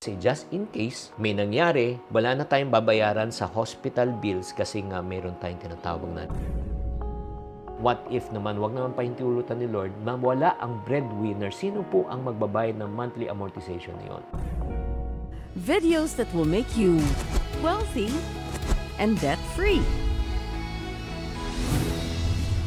Kasi just in case may nangyari, wala na tayong babayaran sa hospital bills kasi nga meron tayong tinatawag na What if naman, wag naman pahintulutan ni Lord, mawala ang breadwinner, sino po ang magbabayad ng monthly amortization na yun? Videos that will make you wealthy and debt-free.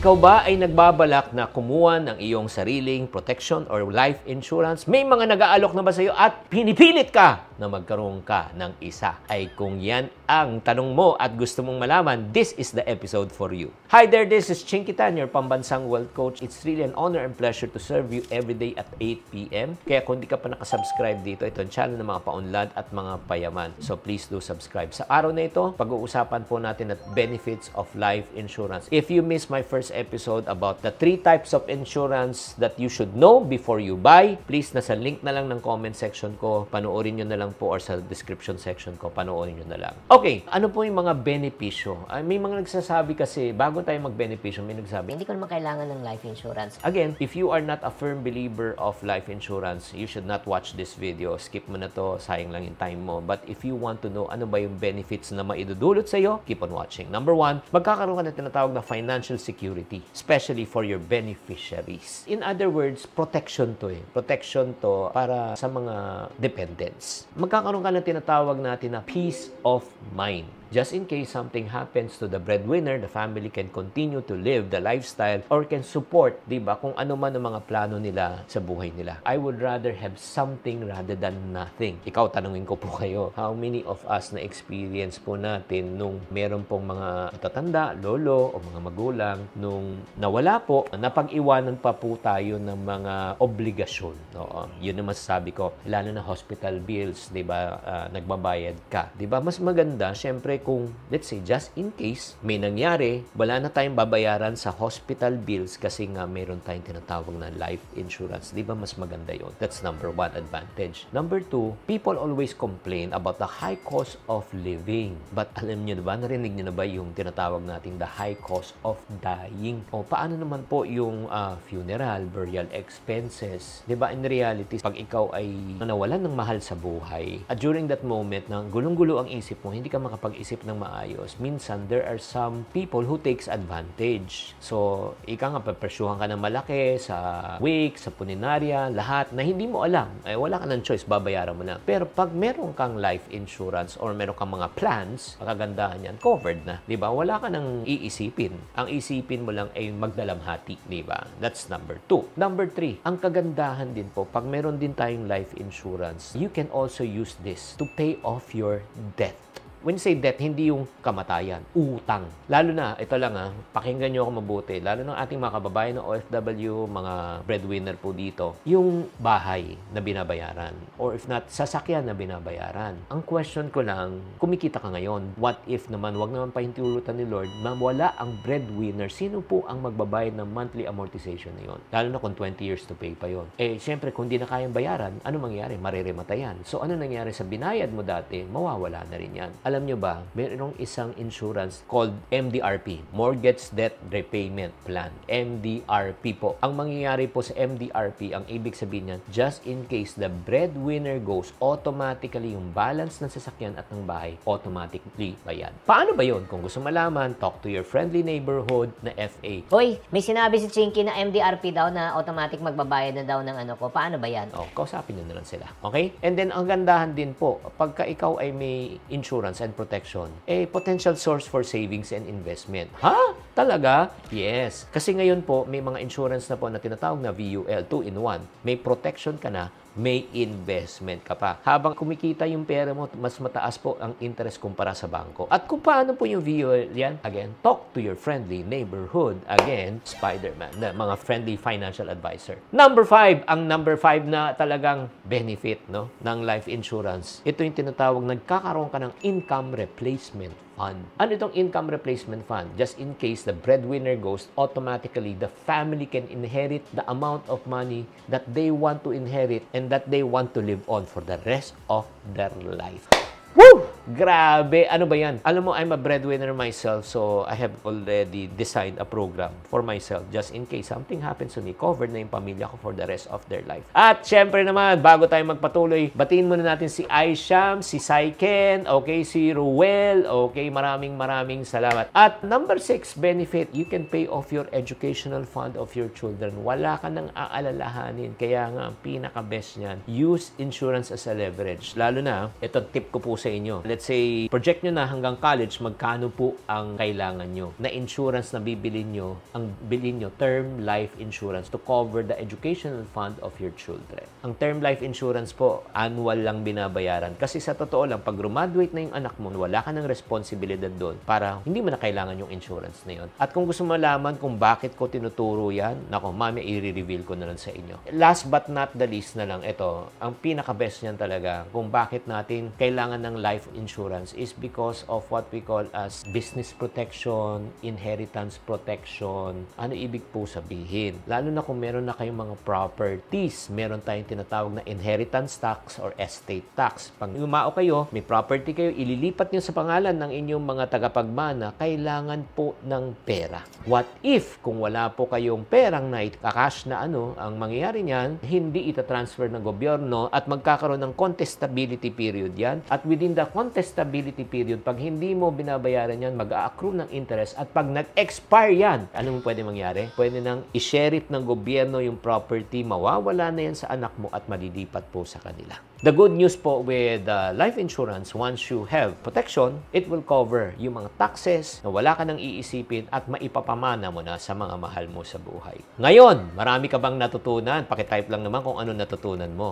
Ikaw ba ay nagbabalak na kumuha ng iyong sariling protection or life insurance? May mga nag-aalok na ba sa iyo at pinipilit ka na magkaroon ka ng isa? Ay kung yan ang tanong mo at gusto mong malaman, this is the episode for you. Hi there, this is Chinky Tan, your pambansang wealth coach. It's really an honor and pleasure to serve you every day at 8 p.m. Kaya kung di ka pa nakasubscribe dito, ito ang channel ng mga paunlad at mga payaman. So please do subscribe. Sa araw na ito, pag-uusapan po natin at benefits of life insurance. If you missed my first episode about the three types of insurance that you should know before you buy, please nasa link na lang ng comment section ko, panoorin nyo na lang po or sa description section ko, panoorin nyo na lang. Okay, ano po yung mga benepisyo? Ay, may mga nagsasabi kasi, bago tayo mag-benepisyo, may nagsabi, Hindi ko naman kailangan ng life insurance. Again, if you are not a firm believer of life insurance, you should not watch this video. Skip mo na to, sayang lang yung time mo. But if you want to know ano ba yung benefits na maidudulot sa iyo, keep on watching. Number one, magkakaroon ka na tinatawag na financial security, especially for your beneficiaries. In other words, protection to eh. Protection to para sa mga dependents. Magkakaroon ka na tinatawag natin na peace of mind. Just in case something happens to the breadwinner, the family can continue to live the lifestyle or can support, di ba, kung ano man ang mga plano nila sa buhay nila. I would rather have something rather than nothing. Ikaw, tanungin ko po kayo, how many of us na experience po natin nung meron pong mga tatanda, lolo o mga magulang, nung nawala po, napag-iwanan pa po tayo ng mga obligasyon. Oo, yun ang masasabi ko. Lalo na hospital bills, di ba, ah, nagbabayad ka. Di ba, mas maganda, syempre, kung, let's say, just in case, may nangyari, wala na tayong babayaran sa hospital bills kasi nga meron tayong tinatawag na life insurance. Di ba mas maganda yon? That's number one advantage. Number two, people always complain about the high cost of living. But alam nyo na ba, narinig nyo na ba yung tinatawag nating the high cost of dying? O paano naman po yung ah, funeral, burial expenses? Di ba in reality, pag ikaw ay nawalan ng mahal sa buhay, at during that moment na gulong-gulo ang isip mo, hindi ka makapag-isip ng maayos, minsan there are some people who takes advantage. So, ika nga, papresyuhan ka ng malaki sa wake, sa puninarya, lahat na hindi mo alam. Eh, wala ka ng choice, babayaran mo na. Pero pag meron kang life insurance or meron kang mga plans, ang kagandahan yan, covered na. Di ba? Wala ka nang iisipin. Ang isipin mo lang ay magdalamhati. Di ba? That's number two. Number three, ang kagandahan din po, pag meron din tayong life insurance, you can also use this to pay off your debt. When you say debt, hindi yung kamatayan, utang. Lalo na, ito lang ha, pakinggan nyo ako mabuti, lalo ng ating mga kababayan ng OFW, mga breadwinner po dito, yung bahay na binabayaran, or if not, sasakyan na binabayaran. Ang question ko lang, kumikita ka ngayon, what if naman, wag naman pahintulutan ni Lord, mawala ang breadwinner, sino po ang magbabayad ng monthly amortization na yun? Lalo na kung 20 years to pay pa yon. Eh, syempre, kung di na kayang bayaran, ano mangyayari? Mariremata yan. So, ano nangyari sa binayad mo dati, mawawala na rin yan. Alam nyo ba, mayroong isang insurance called MDRP, Mortgage Debt Repayment Plan. MDRP po. Ang mangyayari po sa MDRP, ang ibig sabihin niyan, just in case the breadwinner goes, automatically yung balance ng sasakyan at ng bahay, automatically bayad. Paano ba yon? Kung gusto malaman, talk to your friendly neighborhood na FA. Hoy, may sinabi si Chinky na MDRP daw na automatic magbabayad na daw ng ano ko. Paano ba yan? Oh, kausapin nyo na lang sila. Okay? And then, ang gandahan din po, pagka ikaw ay may insurance and protection, eh, potential source for savings and investment. Ha? Talaga? Yes. Kasi ngayon po, may mga insurance na po na tinatawag na VUL, 2-in-1. May protection ka na, may investment ka pa. Habang kumikita yung pera mo, mas mataas po ang interest kumpara sa bangko. At kung paano po yung VUL yan, again, talk to your friendly neighborhood. Again, Spider-Man, mga friendly financial advisor. Number five, ang number five na talagang benefit no, ng life insurance. Ito yung tinatawag, nagkakaroon ka ng income replacement fund. Ano itong income replacement fund? Just in case the breadwinner goes, automatically the family can inherit the amount of money that they want to inherit and that they want to live on for the rest of their life. Woo! Grabe! Ano ba yan? Alam mo, I'm a breadwinner myself, so I have already designed a program for myself just in case something happens to me, covered na yung pamilya ko for the rest of their life. At syempre naman, bago tayo magpatuloy, batiin muna natin si Aisham, si Saiken, okay, si Ruel, okay, maraming maraming salamat. At number six, benefit, you can pay off your educational fund of your children. Wala ka nang aalalahanin. Kaya nga, ang pinaka-best niyan, use insurance as a leverage. Lalo na, ito tip ko po sa inyo. Let's say, project nyo na hanggang college, magkano po ang kailangan nyo na insurance na bibilin nyo, ang bilin nyo, term life insurance to cover the educational fund of your children. Ang term life insurance po, annual lang binabayaran. Kasi sa totoo lang, pag graduate na yung anak mo, wala ka ng responsibilidad doon para hindi mo na kailangan yung insurance na yun. At kung gusto mo malaman kung bakit ko tinuturo yan, nako, mami, i-reveal ko na lang sa inyo. Last but not the least na lang, ito, ang pinaka-best niyan talaga, kung bakit natin kailangan ng life insurance is because of what we call as business protection, inheritance protection. Ano ibig po sabihin? Lalo na kung meron na kayong mga properties, meron tayong tinatawag na inheritance tax or estate tax. Pag umao kayo, may property kayo, ililipat nyo sa pangalan ng inyong mga tagapagmana, kailangan po ng pera. What if, kung wala po kayong perang na itakash na ano, ang mangyayari niyan, hindi itatransfer ng gobyerno at magkakaroon ng contestability period yan. At within the contestability period, pag hindi mo binabayaran yan, mag-a-accrue ng interest at pag nag-expire yan, anong pwede mangyari? Pwede nang i-share it ng gobyerno yung property, mawawala na yan sa anak mo at malilipat po sa kanila. The good news po with uh, life insurance, once you have protection, it will cover yung mga taxes na wala ka nang iisipin at maipapamana mo na sa mga mahal mo sa buhay. Ngayon, marami ka bang natutunan? Pakitype lang naman kung ano natutunan mo.